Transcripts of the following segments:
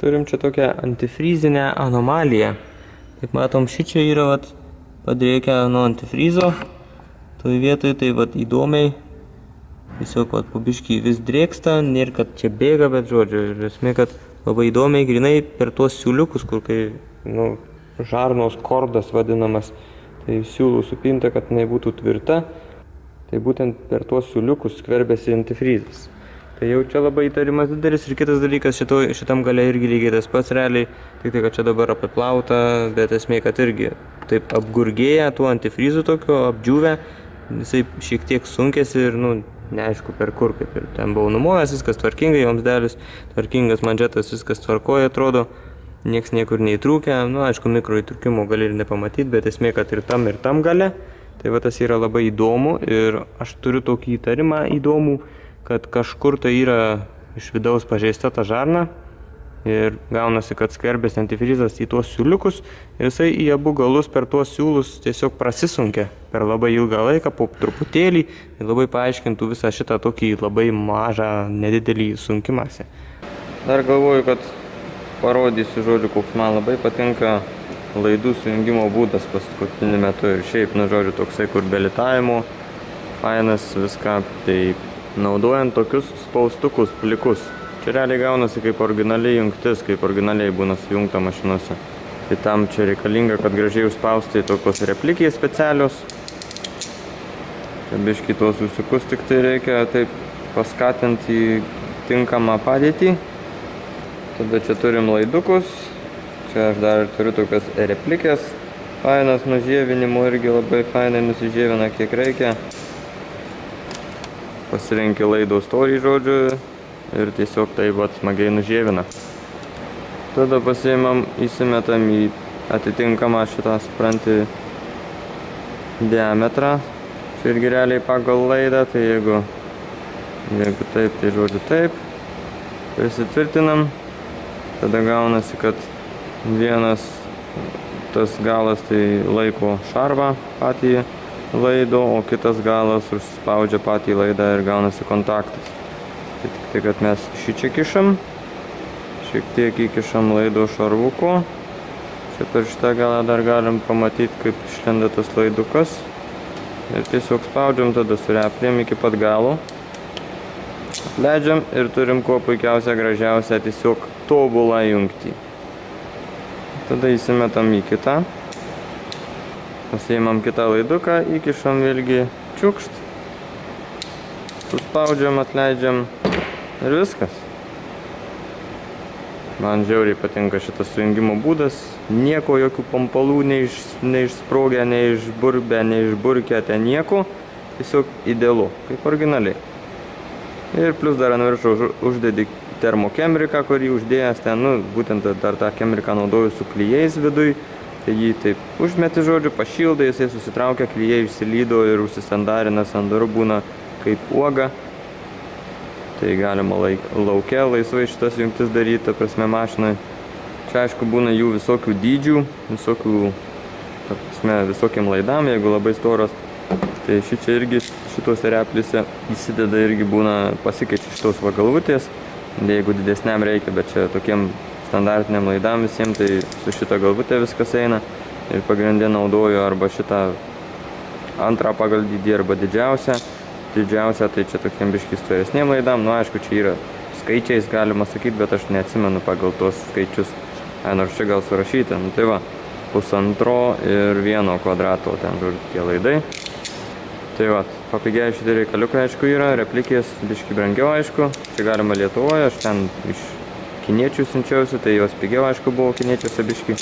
turim čia tokią antifrizinę anomaliją. Kaip matom, ši čia yra vat, padriekę nuo antifrizo. Toj vietoj tai vat, įdomiai. Tiesiog vat, pabiškai vis drėksta, nėra kad čia bėga, bet žodžiu, esmė, kad labai įdomiai grinai per tuos siūliukus, kur kai, nu, žarnos kordas vadinamas, tai siūlų supinta, kad jinai būtų tvirta. Tai būtent per tuos siūliukus skverbėsi antifrizas. Tai jau čia labai įtarimas didelis. Ir kitas dalykas, šito, šitam gale irgi lygiai tas pats realiai, tik tai, kad čia dabar apiplauta, bet esmė, kad irgi taip apgurgėja tuo antifrizu tokiu, apdžiūvę, jisai šiek tiek sunkėsi ir, nu, neaišku per kur, kaip ir ten buvau numovęs, viskas tvarkingai, joms delis, tvarkingas manžetas, viskas tvarkoja, atrodo, nieks niekur neįtrūkė, nu, aišku, mikro įtrūkimo gali ir nepamatyti, bet esmė, kad ir tam, ir tam gale, tai va tas yra labai įdomu ir aš turiu tokį įtarimą įdomų, kad kažkur tai yra iš vidaus pažeista ta žarna ir gaunasi, kad skverbėsi antifrizas į tuos siūliukus ir jisai į abu galus per tuos siūlus tiesiog prasisunkia per labai ilgą laiką, po truputėlį ir labai paaiškintų visą šitą tokį labai mažą, nedidelį sunkimąsi. Dar galvoju, kad parodysiu žodžiu, koks man labai patinka laidų sujungimo būdas paskutiniu metu ir šiaip, nu žodžiu, toksai, kur belitavimo, fainas, viską, tai naudojant tokius spaustukus plikus. Čia realiai gaunasi kaip originaliai jungtis, kaip originaliai būna sujungta mašinose. Tai tam čia reikalinga, kad gražiai užspausti tokios replikės specialios. Čia biškai tuos visokus tik tai reikia taip paskatinti į tinkamą padėtį. Tada čia turim laidukus. Čia aš dar turiu tokias replikės. Fainas nužievinimo irgi labai fainai nusižievina kiek reikia pasirenki laido storį žodžiu ir tiesiog tai vat smagiai nužievina. Tada pasiimam, įsimetam į atitinkamą šitą, supranti, diametrą. Čia irgi realiai pagal laidą, tai jeigu, jeigu taip, tai žodžiu taip. Prisitvirtinam. Tada gaunasi, kad vienas tas galas tai laiko šarvą patį laido, o kitas galas užspaudžia patį laidą ir gaunasi kontaktas. Tai tik tai, kad mes šį čia kišam, šiek tiek įkišam laido šarvuko. Čia per šitą galą dar galim pamatyti, kaip išlenda tas laidukas. Ir tiesiog spaudžiam tada su replėm iki pat galo. Atleidžiam ir turim kuo puikiausią, gražiausią, tiesiog tobulą jungtį. Tada įsimetam į kitą. Pasiimam kitą laiduką, įkišam vėlgi čiukšt, suspaudžiam, atleidžiam ir viskas. Man žiauriai patinka šitas sujungimo būdas, nieko jokių pompalų neiš, neišsprogę, neišburbę, neišburkę, ten nieko, tiesiog idealu, kaip originaliai. Ir plus dar ant viršų uždedi termokemriką, kurį uždėjęs ten, nu, būtent dar tą kemriką naudoju su klyjais viduj, tai jį taip užmeti žodžiu, pašildai, jisai susitraukia, klyje išsilydo ir užsisandarina sandaru būna kaip uoga. Tai galima laik, laukia laisvai šitas jungtis daryti, ta prasme mašinai. Čia aišku būna jų visokių dydžių, visokių, ta prasme, visokiam laidam, jeigu labai storos. Tai ši čia irgi šituose replise įsideda irgi būna pasikeičia šitos vagalvutės. Jeigu didesniam reikia, bet čia tokiem standartiniam laidam visiems, tai su šita galvutė viskas eina. Ir pagrindė naudoju arba šitą antrą pagal dydį arba didžiausią. Didžiausia tai čia tokiem biškis storesniem laidam. Nu, aišku, čia yra skaičiais galima sakyti, bet aš neatsimenu pagal tuos skaičius. Ai, nors čia gal surašyta. Nu, tai va, pusantro ir vieno kvadrato ten, žodžiu, tie laidai. Tai va, papigiai šitie reikaliukai, aišku, yra, replikės biški brangiau, aišku. Čia galima Lietuvoje, aš ten iš kiniečių siunčiausi, tai jos pigiau, aišku, buvo kiniečiuose biški.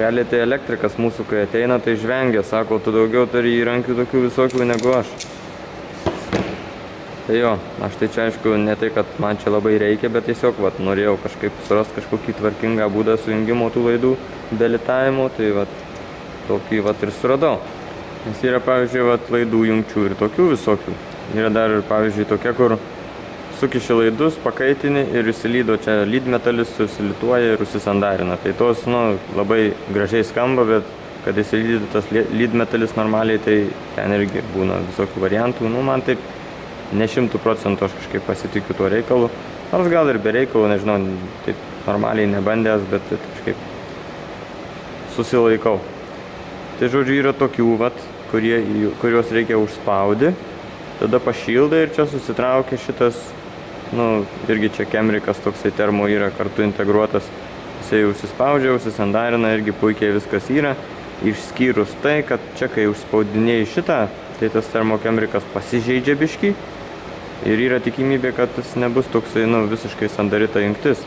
Realiai tai elektrikas mūsų, kai ateina, tai žvengia, sako, tu daugiau turi įrankių tokių visokių negu aš. Tai jo, aš tai čia aišku, ne tai, kad man čia labai reikia, bet tiesiog, vat, norėjau kažkaip surasti kažkokį tvarkingą būdą sujungimo tų laidų delitavimo, tai vat, tokį vat ir suradau. Nes yra, pavyzdžiui, vat, laidų jungčių ir tokių visokių. Yra dar pavyzdžiui, tokia, kur sukiši laidus, pakaitini ir įsilydo čia lydmetalis, susilituoja ir užsisandarina. Tai tos, nu, labai gražiai skamba, bet kad įsilydo tas lydmetalis normaliai, tai ten irgi būna visokių variantų. Nu, man taip ne šimtų procentų aš kažkaip pasitikiu tuo reikalu. Nors gal ir bereikau, nežinau, taip normaliai nebandęs, bet kažkaip susilaikau. Tai žodžiu yra tokių, vat, kurie, kuriuos reikia užspaudi, tada pašildai ir čia susitraukia šitas, nu, irgi čia kemrikas toksai termo yra kartu integruotas, jisai užsispaudžia, užsisandarina, irgi puikiai viskas yra, išskyrus tai, kad čia kai užspaudinėjai šitą, tai tas termokemrikas pasižeidžia biški ir yra tikimybė, kad jis nebus toksai, nu, visiškai sandarita jungtis.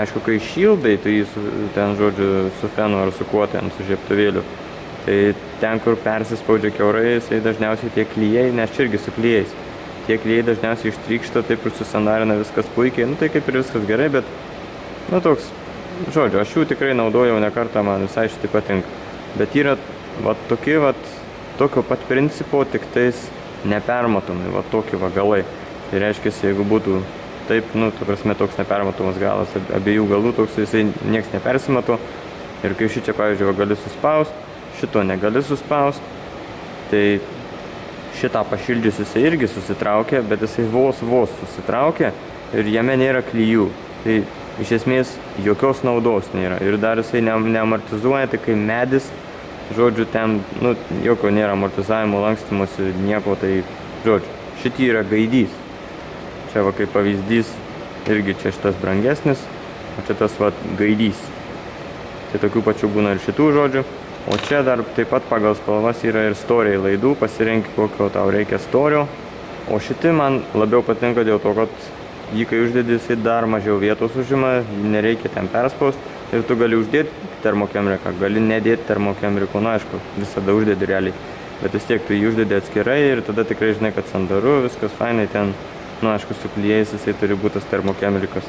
Aišku, kai šildai, tai jis ten, žodžiu, su fenu ar su kuo ten, su žieptuvėliu. Tai ten, kur persispaudžia keurai, jisai dažniausiai tie klyjei, nes čia irgi su klyjais. Tie klyjei dažniausiai ištrykšta, taip ir susandarina viskas puikiai. Nu, tai kaip ir viskas gerai, bet, nu, toks, žodžiu, aš jų tikrai naudojau ne kartą, man visai šitai patinka. Bet yra, va, tokie, va, tokio pat principo, tik tais nepermatomi, va, tokie vagalai. Tai reiškia, jeigu būtų taip, nu, tu prasme, toks nepermatomas galas, abiejų galų toks, jisai nieks nepersimato. Ir kai šičia, pavyzdžiui, gali suspaust, šito negali suspaust, tai šitą pašildžius jisai irgi susitraukia, bet jisai vos vos susitraukia ir jame nėra klyjų. Tai iš esmės jokios naudos nėra. Ir dar jisai ne, neamortizuoja, tai kai medis, žodžiu, ten, nu, jokio nėra amortizavimo, lankstymosi, nieko, tai, žodžiu, šitie yra gaidys. Čia va kaip pavyzdys, irgi čia šitas brangesnis, o čia tas va gaidys. Tai tokių pačių būna ir šitų žodžių. O čia dar taip pat pagal spalvas yra ir storiai laidų, pasirenki kokio tau reikia storio. O šiti man labiau patinka dėl to, kad jį kai uždedi, jisai dar mažiau vietos užima, nereikia ten perspaust ir tu gali uždėti termokemriką, gali nedėti termokemriko, na aišku, visada uždedi realiai. Bet vis tiek tu jį uždedi atskirai ir tada tikrai žinai, kad sandaru, viskas fainai ten nu, aišku, su klyjais jisai turi būti tas termokemrikas.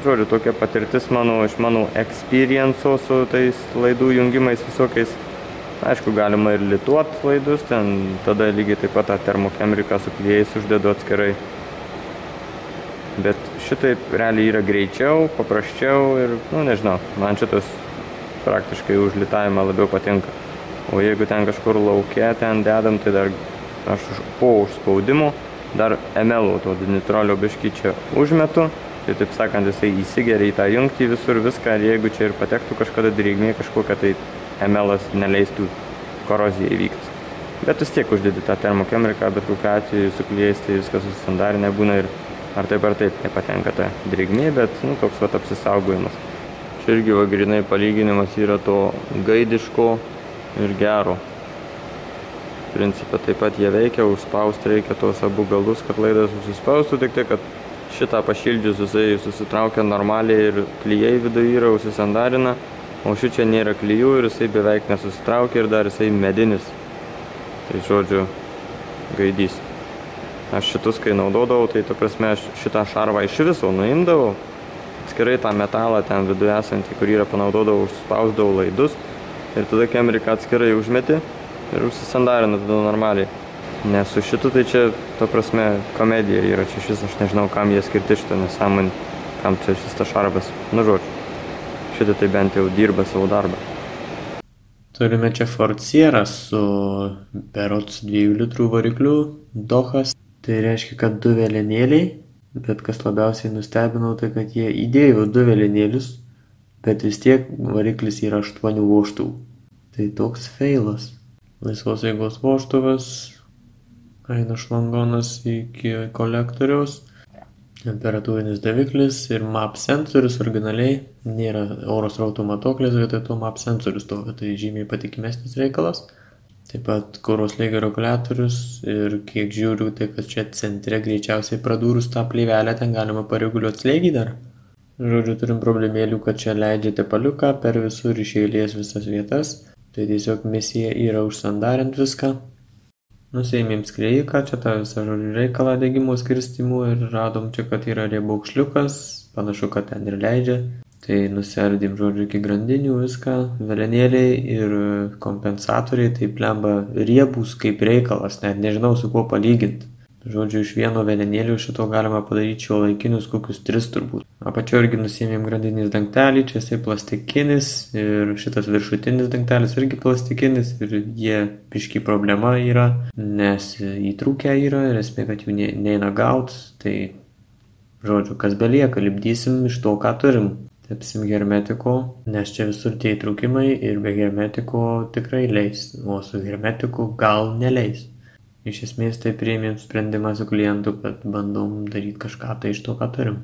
Žodžiu, tokia patirtis mano, iš mano experienco su tais laidų jungimais visokiais. Aišku, galima ir lituot laidus, ten tada lygiai taip pat tą termokemriką su klyjais uždedu atskirai. Bet šitaip realiai yra greičiau, paprasčiau ir, nu nežinau, man šitas praktiškai už litavimą labiau patinka. O jeigu ten kažkur laukia, ten dedam, tai dar aš po užspaudimo dar ml to dinitrolio biškį čia užmetu, tai taip sakant jisai įsigeria į tą jungtį visur viską ir jeigu čia ir patektų kažkada drėgmė kažkokia, tai ml neleistų korozijai vykti. Bet vis tiek uždedi tą termokemriką, bet kokiu atveju su klyjais tai viskas susisandarinė būna ir ar taip ar taip nepatenka ta drėgmė, bet nu, toks vat apsisaugojimas. Čia irgi va grinai palyginimas yra to gaidiško ir gero principe taip pat jie veikia, užspausti reikia tuos abu galus, kad laidas susispaustų, tik tai, kad šitą pašildžius jisai susitraukia normaliai ir klyjei viduje yra, užsisandarina, o ši čia nėra klyjų ir jisai beveik nesusitraukia ir dar jisai medinis. Tai žodžiu, gaidys. Aš šitus, kai naudodavau, tai ta prasme, aš šitą šarvą iš viso nuimdavau, atskirai tą metalą ten viduje esantį, kurį yra panaudodavau, užspausdavau laidus ir tada kemeriką atskirai užmeti ir užsisandarina tada normaliai. Nes su šitu tai čia, to prasme, komedija yra čia šis, aš nežinau, kam jie skirti šitą nesąmonį, kam čia šis tas šarbas. Nu, žodžiu, šitą tai bent jau dirba savo darbą. Turime čia Ford Sierra su berots 2 litrų varikliu, Dohas. Tai reiškia, kad du vėlenėliai, bet kas labiausiai nustebinau, tai kad jie įdėjo du vėlenėlius, bet vis tiek variklis yra 8 voštų. Tai toks feilas laisvos eigos vožtuvas, eina šlangonas iki kolektoriaus, temperatūrinis daviklis ir MAP sensorius originaliai nėra oro srautų matuoklis, vietoj to MAP sensorius stovi, tai žymiai patikimesnis reikalas. Taip pat kuros lygio reguliatorius ir kiek žiūriu, tai kad čia centre greičiausiai pradūrus tą plyvelę ten galima pareguliuoti slėgį dar. Žodžiu, turim problemėlių, kad čia leidžiate paliuką per visur iš eilės visas vietas tai tiesiog misija yra užsandarint viską. Nusiėmėm skrėjiką, čia tą visą žodžių reikalą degimo skirstimų ir radom čia, kad yra riebaukšliukas, panašu, kad ten ir leidžia. Tai nusiardėm žodžiu iki grandinių viską, velenėliai ir kompensatoriai, tai plemba riebus kaip reikalas, net nežinau su kuo palyginti. Žodžiu, iš vieno velenėlio šito galima padaryti šio laikinius kokius tris turbūt. Apačio irgi nusėmėm grandinės dangtelį, čia jisai plastikinis ir šitas viršutinis dangtelis irgi plastikinis ir jie piški problema yra, nes įtrūkę yra ir esmė, kad jų neina gaut, tai Žodžiu, kas belieka, lipdysim iš to, ką turim. Tepsim hermetiko, nes čia visur tie įtrūkimai ir be hermetiko tikrai leis, o su hermetiku gal neleis. Iš esmės tai priėmėm sprendimą su klientu, kad bandom daryti kažką tai iš to, ką turim.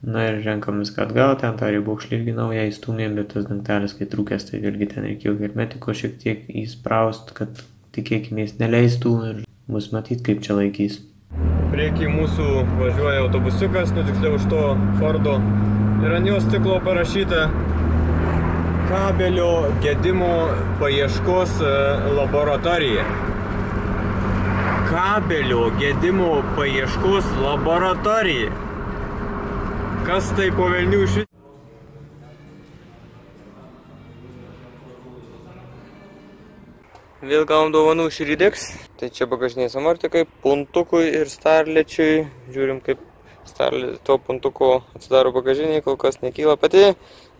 Na ir renkamės, kad gal ten tą ribokšlį irgi naują įstumėm, bet tas dangtelis, kai trūkęs, tai irgi ten reikėjo hermetiko šiek tiek įspraust, kad tikėkime jis neleistų ir bus matyti, kaip čia laikys. Prieky mūsų važiuoja autobusiukas, nu tiksliau už to Fordo. Ir ant jo stiklo parašyta kabelio gedimo paieškos e, laboratorija. Kabelio gedimo paieškos laboratorija. Kas tai po velnių iš Vėl gavom dovanų iš Ridex. Tai čia bagažiniai samartikai, puntukui ir starlečiui. Žiūrim, kaip starlė to puntuko atsidaro bagažiniai, kol kas nekyla pati.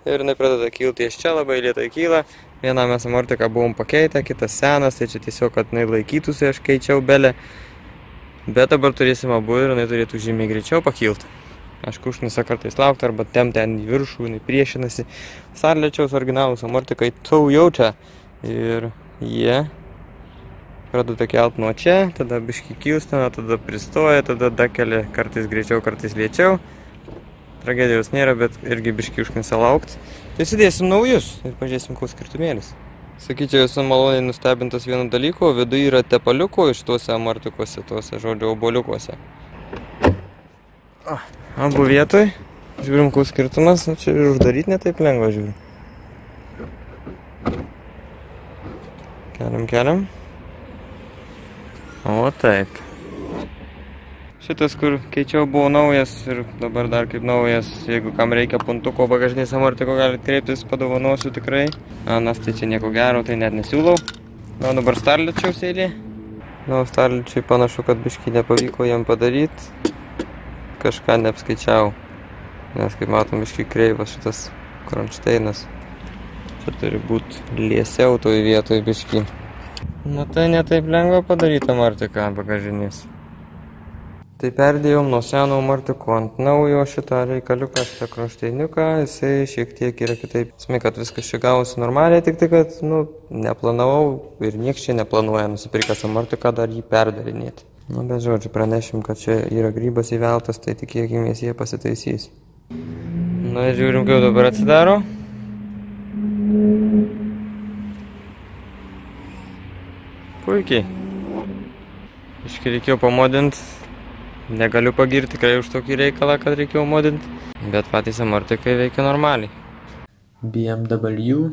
Ir jinai pradeda kilti iš čia, labai lietai kyla. Vieną mes amortiką buvom pakeitę, kitas senas, tai čia tiesiog, kad jinai laikytųsi, aš keičiau belę. Bet dabar turėsim abu ir jinai turėtų žymiai greičiau pakilti. Aišku, užnisa kartais laukti arba tem ten į viršų, jinai priešinasi. Sarlečiaus originalus amortikai tau jaučia. Ir jie pradeda kelt nuo čia, tada biški kilstena, tada pristoja, tada dakelia kartais greičiau, kartais lėčiau. Tragedijos nėra, bet irgi biški užknisa laukti. Tai sudėsim naujus ir pažiūrėsim, koks skirtumėlis. Sakyčiau, esu maloniai nustebintas vienu dalyku, viduje yra tepaliuko iš tuose amortikuose, tuose žodžio oboliukuose. Abu vietoj. Žiūrim, koks skirtumas, nu, čia ir uždaryti netaip lengva žiūrim. Keliam, keliam. O taip. Šitas, kur keičiau, buvo naujas ir dabar dar kaip naujas. Jeigu kam reikia puntuko bagažinės amortiko, galite kreiptis, padovanosiu tikrai. Anas tai čia nieko gero, tai net nesiūlau. Na, dabar starličiaus eilė. Na, starličiui panašu, kad biškai nepavyko jam padaryti. Kažką neapskaičiau. Nes kaip matom, biškai kreivas šitas kronšteinas. Čia turi būti liesiau toj vietoj biški. Na tai netaip lengva padaryti martiką bagažinės. Tai perdėjom nuo seno martiko ant naujo šitą reikaliuką, šitą kronšteiniuką, jisai šiek tiek yra kitaip. Esmė, kad viskas čia gavosi normaliai, tik tai, kad, nu, neplanavau ir nieks čia neplanuoja nusipirkęs martiką dar jį perdarinėti. Nu, bet žodžiu, pranešim, kad čia yra grybas įveltas, tai tikėkime, jie pasitaisys. Na, žiūrim, kaip dabar atsidaro. Puikiai. Iškai reikėjo pamodinti. Negaliu pagirti tikrai už tokį reikalą, kad reikėjo modinti. Bet patys amortikai veikia normaliai. BMW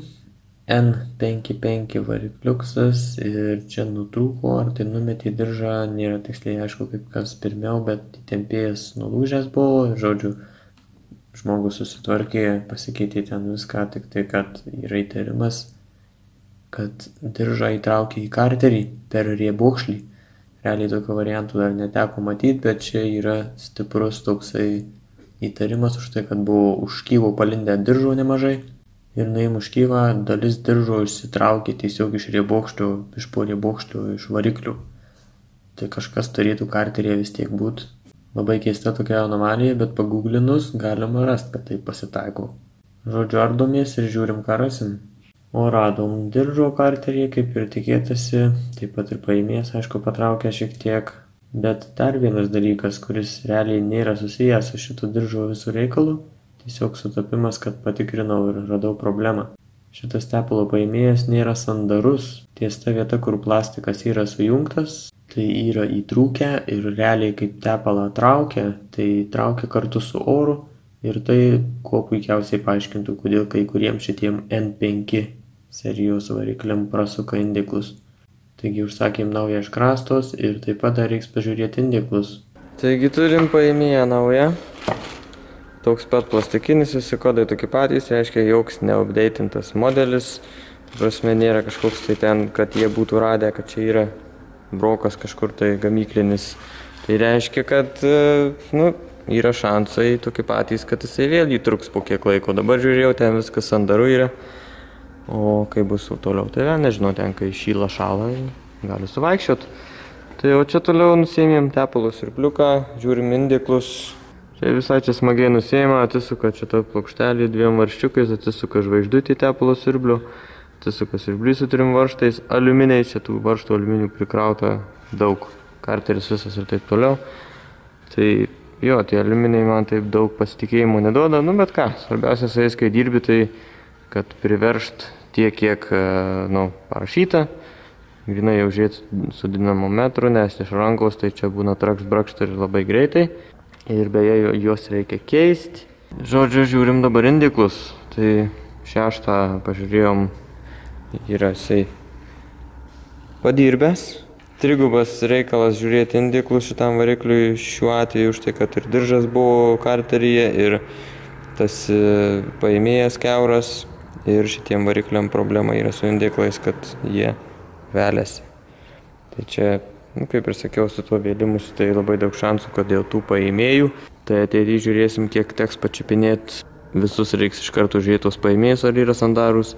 N55 varikliuksas ir čia nutrūko, ar tai numetė diržą, nėra tiksliai aišku, kaip kas pirmiau, bet įtempėjas nulūžęs buvo, žodžiu, žmogus susitvarkė, pasikeitė ten viską, tik tai, kad yra įtarimas, kad diržą įtraukė į karterį per riebokšlį. Realiai tokio variantų dar neteko matyti, bet čia yra stiprus toksai įtarimas už tai, kad buvo užkyvų palindę diržų nemažai. Ir nuėmus kyvą dalis diržo išsitraukė tiesiog iš riebokštų, iš po riebokštų, iš variklių. Tai kažkas turėtų karterėje vis tiek būti. Labai keista tokia anomalija, bet paguglinus galima rasti, kad tai pasitaiko. Žodžiu, ardomės ir žiūrim, ką rasim. O radom diržo karterį, kaip ir tikėtasi, taip pat ir paėmės, aišku, patraukė šiek tiek. Bet dar vienas dalykas, kuris realiai nėra susijęs su šitu diržo visų reikalu, tiesiog sutapimas, kad patikrinau ir radau problemą. Šitas tepalo paėmėjas nėra sandarus, ties ta vieta, kur plastikas yra sujungtas, tai yra įtrūkę ir realiai kaip tepalą traukia, tai traukia kartu su oru ir tai kuo puikiausiai paaiškintų, kodėl kai kuriems šitiem N5 serijos varikliam prasuka indiklus. Taigi užsakėm naują iš krastos ir taip pat dar reiks pažiūrėti indiklus. Taigi turim paėmėję naują. Toks pat plastikinis, visi kodai tokie patys, reiškia joks neupdatintas modelis. Prasme nėra kažkoks tai ten, kad jie būtų radę, kad čia yra brokas kažkur tai gamyklinis. Tai reiškia, kad nu, yra šansai tokie patys, kad jisai vėl jį truks po kiek laiko. Dabar žiūrėjau, ten viskas sandaru yra. O kai bus toliau, tai vėl nežinau, ten kai šyla šalą, gali suvaikščiot. Tai jau čia toliau nusėmėm tepalus ir pliuką, žiūrim indiklus. Čia visai čia smagiai nusėjama, atsisuka čia ta plokštelė dviem varščiukais, atsisuka žvaigždutį tepalo sirblių, atsisuka sirblys su trim varštais, aliuminiai, čia tų varštų aliuminių prikrauta daug, karteris visas ir taip toliau. Tai jo, tie aliuminiai man taip daug pasitikėjimo neduoda, nu bet ką, svarbiausia su jais, kai dirbi, tai kad priveršt tiek, kiek, e, nu, parašyta, grinai jau žiūrėti su dinamometru, nes iš rankos tai čia būna traks brakšt ir labai greitai. Ir beje, juos reikia keisti. Žodžiu, žiūrim dabar indiklus. Tai šeštą pažiūrėjom, yra jisai padirbęs. Trigubas reikalas žiūrėti indiklus šitam varikliui šiuo atveju už tai, kad ir diržas buvo karteryje ir tas e, paėmėjas keuras ir šitiem varikliam problema yra su indiklais, kad jie velėsi. Tai čia, nu, kaip ir sakiau, su tuo vėlimusi tai labai daug šansų, kad dėl tų paėmėjų, tai ateityje žiūrėsim, kiek teks pačiupinėti, visus reiks iš karto žiūrėti tos paėmėjus, ar yra sandarus.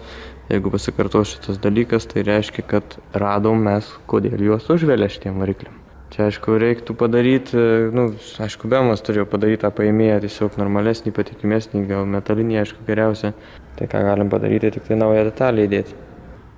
Jeigu pasikarto šitas dalykas, tai reiškia, kad radom mes, kodėl juos užvėlė šitiem varikliam. Čia aišku reiktų padaryti, nu, aišku, Bemas turėjo padaryti tą paėmėją tiesiog normalesnį, patikimesnį, gal metalinį, aišku, geriausia. Tai ką galim padaryti, tik tai naują detalę įdėti.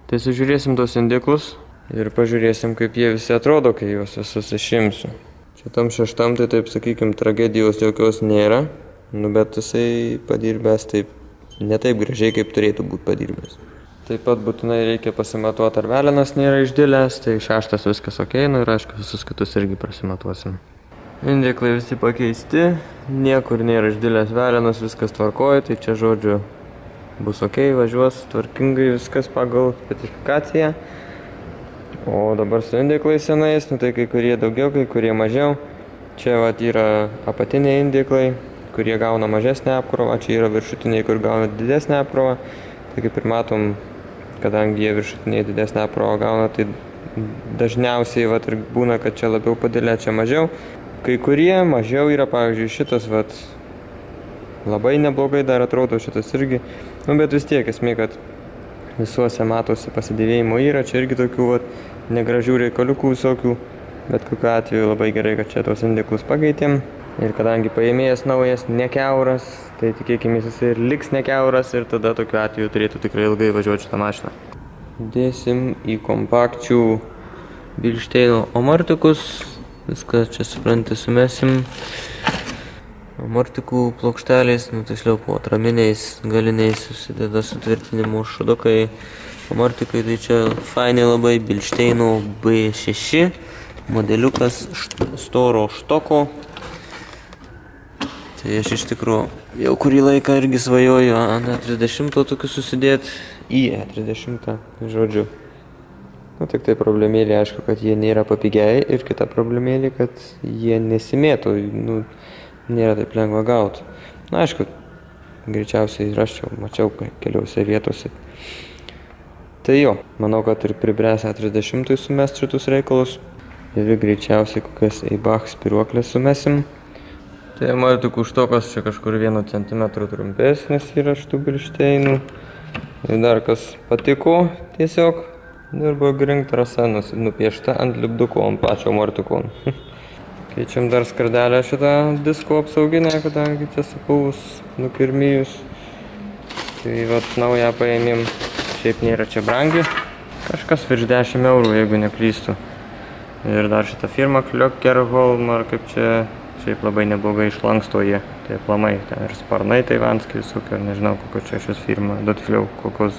Tai sužiūrėsim tos indiklus ir pažiūrėsim, kaip jie visi atrodo, kai juos visus išimsiu. Čia tam šeštam, tai taip sakykime, tragedijos jokios nėra, nu, bet jisai padirbęs taip, ne taip gražiai, kaip turėtų būti padirbęs. Taip pat būtinai reikia pasimatuoti, ar velinas nėra išdėlęs, tai šeštas viskas ok, nu ir aišku, visus kitus irgi prasimatuosim. Indiklai visi pakeisti, niekur nėra išdėlęs velinas, viskas tvarkoja, tai čia žodžiu bus ok, važiuos tvarkingai viskas pagal specifikaciją. O dabar su indiklais senais, nu tai kai kurie daugiau, kai kurie mažiau. Čia vat yra apatiniai indiklai, kurie gauna mažesnę apkrovą, čia yra viršutiniai, kur gauna didesnę apkrovą. Tai kaip ir matom, kadangi jie viršutiniai didesnę apkrovą gauna, tai dažniausiai vat, ir būna, kad čia labiau padėlė, čia mažiau. Kai kurie mažiau yra, pavyzdžiui, šitas vat, labai neblogai dar atrodo šitas irgi, nu, bet vis tiek esmė, kad visuose matosi pasidėvėjimo yra, čia irgi tokių vat, negražių reikaliukų visokių, bet kokiu atveju labai gerai, kad čia tos indiklus pakeitėm. Ir kadangi paėmėjas naujas, nekeuras, tai tikėkime jis ir liks nekeuras ir tada tokiu atveju turėtų tikrai ilgai važiuoti šitą mašiną. Dėsim į kompakčių Bilšteino amortikus, viską čia supranti sumesim. Amortikų plokšteliais, nu tiksliau po atraminiais galiniais susideda sutvirtinimo šudukai. Amortikai tai čia fainai labai Bilšteino B6 modeliukas storo štoko Tai aš iš tikrųjų jau kurį laiką irgi svajoju ant E30 tokių susidėti į E30, žodžiu. Nu, tik tai problemėlė, aišku, kad jie nėra papigiai ir kita problemėlė, kad jie nesimėtų, nu, nėra taip lengva gauti. Na, aišku, greičiausiai raščiau, mačiau keliose vietose. Tai jo, manau, kad ir pribręs E30 sumest šitus reikalus. Ir greičiausiai kokias Eibach spiruoklės sumesim. Tai martukų štokas čia kažkur vienu centimetru trumpesnis yra šitų bilšteinų. Ir dar kas patiko tiesiog, ir buvo grink trasa nupiešta ant lipduko, ant pačio martuko. Keičiam dar skardelę šitą disko apsauginę, kadangi čia supuvus nukirmijus. Tai vat naują paėmėm, šiaip nėra čia brangi. Kažkas virš 10 eurų, jeigu neklystu. Ir dar šitą firmą Kliokerholm, ar kaip čia Šiaip labai neblogai išlanksto jie, tai plamai, ten ir sparnai taivanskiai visokie, nežinau kokio čia šios firma, bet tiksliau kokios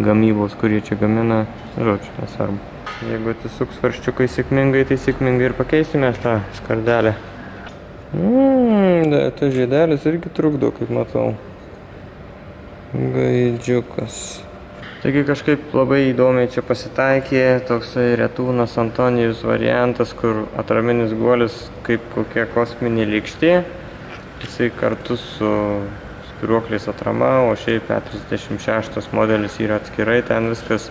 gamybos, kurie čia gamina, žodžiu, nesvarbu. Jeigu atsisuks varščiukai sėkmingai, tai sėkmingai ir pakeisime tą skardelę. Mmm, tas žiedelis irgi trukdo, kaip matau. Gaidžiukas. Taigi kažkaip labai įdomiai čia pasitaikė toksai Retūnas Antonijus variantas, kur atraminis guolis kaip kokia kosminė lėkštė. Jisai kartu su spiruokliais atrama, o šiaip E36 modelis yra atskirai ten viskas.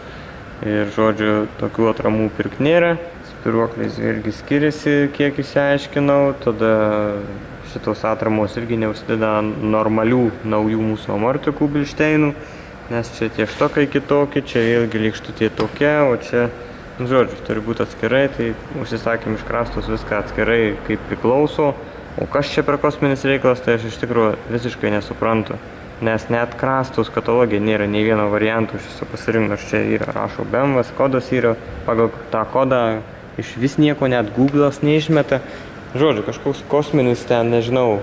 Ir žodžiu, tokių atramų pirk nėra. Spiruokliais irgi skiriasi, kiek įsiaiškinau. Tada šitos atramos irgi neužsideda normalių naujų mūsų amortikų bilšteinų nes čia tie štokai kitokie, čia vėlgi lėkštutė tokia, o čia, nu, žodžiu, turi būti atskirai, tai užsisakėm iš krastos viską atskirai, kaip priklauso, O kas čia per kosminis reikalas, tai aš iš tikrųjų visiškai nesuprantu. Nes net krastos katalogė nėra nei vieno varianto iš viso pasirinkti, nors čia yra rašo BMWs, kodas yra, pagal tą kodą iš vis nieko net Google'as neišmeta. Žodžiu, kažkoks kosminis ten, nežinau,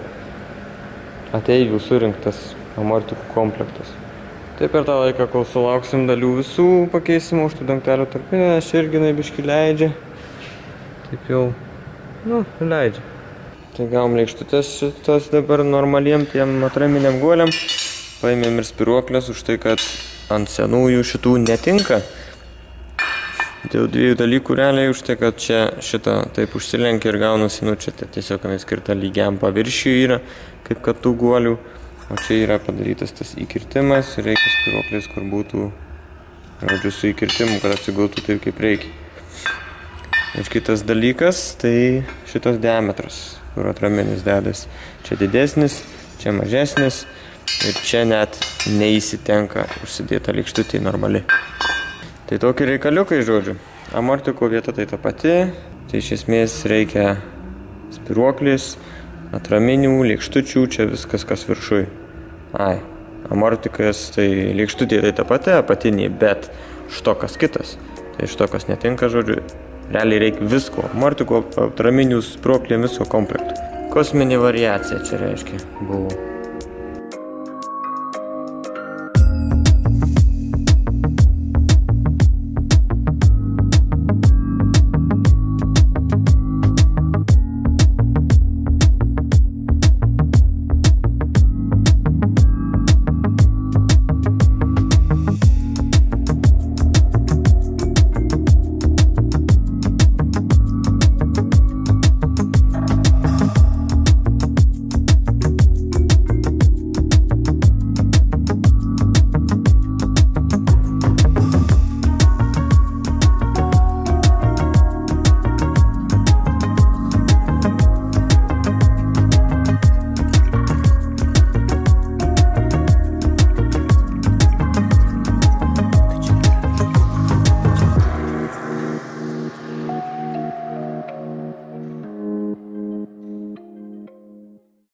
ateivių surinktas amortikų komplektas. Tai per tą laiką, kol sulauksim dalių visų pakeisimų, už tų dangtelių tarpinę, aš irgi naibiški leidžia. Taip jau, nu, leidžia. Tai gavom lėkštutės šitas dabar normaliem tiem atraminiam guoliam. Paėmėm ir spiruoklės už tai, kad ant senųjų šitų netinka. Dėl dviejų dalykų realiai už tai, kad čia šitą taip užsilenkia ir gaunasi, nu čia tiesiog skirta lygiam paviršiui yra, kaip kad tų guolių. O čia yra padarytas tas įkirtimas ir reikia spiruoklės, kur būtų, žodžiu, su įkirtimu, kad atsigautų taip, kaip reikia. Ir kitas dalykas, tai šitas diametras, kur atraminis dedas. Čia didesnis, čia mažesnis ir čia net neįsitenka užsidėta lėkštutė normali. Tai tokie reikaliukai, žodžiu. Amortiko vieta tai ta pati, tai iš esmės reikia spiruoklis, atraminių, lėkštučių, čia viskas kas viršui. Ai, amortikas tai lėkštutė tai ta pati apatinė, bet štokas kitas. Tai štokas netinka, žodžiu, realiai reikia visko. Amortiko, atraminių, spruoklė, viso komplekto. Kosminė variacija čia reiškia buvo.